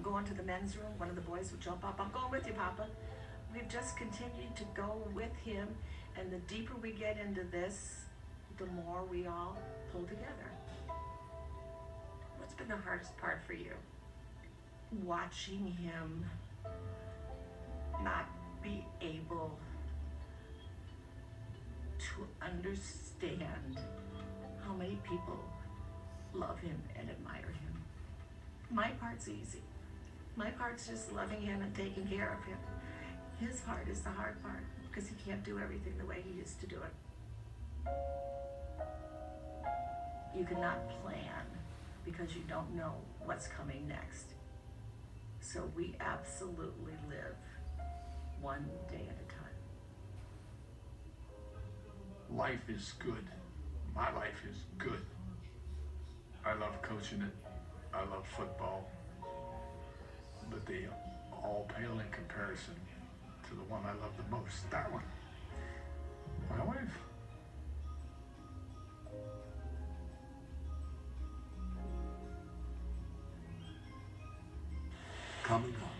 I'm going to the men's room. One of the boys will jump up. I'm going with you, Papa. We've just continued to go with him, and the deeper we get into this, the more we all pull together. What's been the hardest part for you? Watching him not be able to understand how many people love him and admire him. My part's easy. My part's just loving him and taking care of him. His part is the hard part because he can't do everything the way he used to do it. You cannot plan because you don't know what's coming next. So we absolutely live one day at a time. Life is good. My life is good. I love coaching it. I love football. They all pale in comparison to the one I love the most. That one. My wife. Coming up.